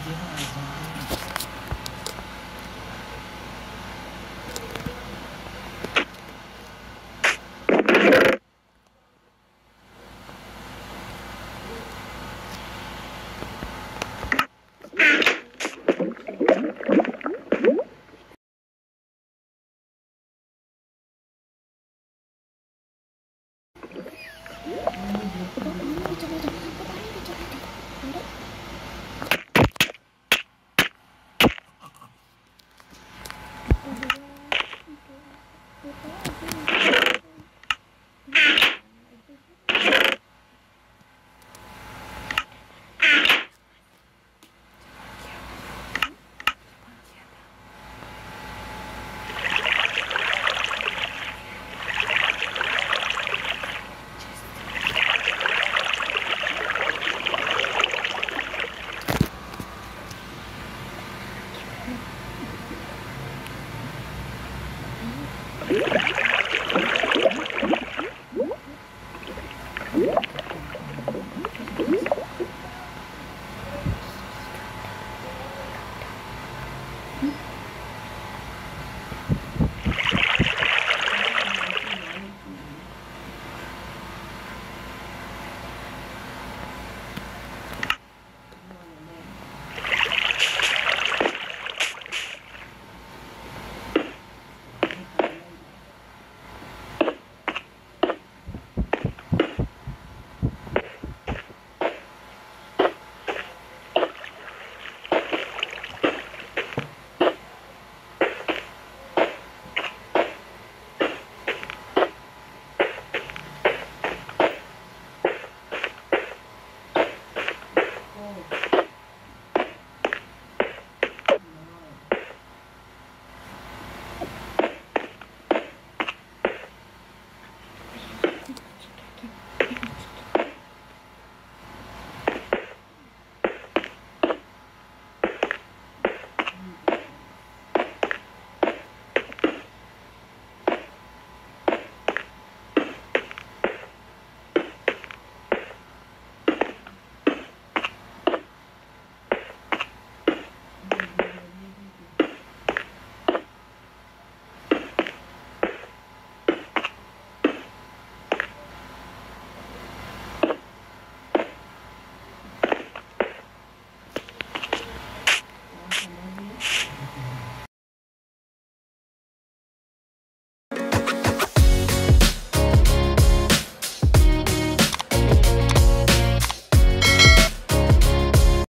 ちょっと待って。Itu.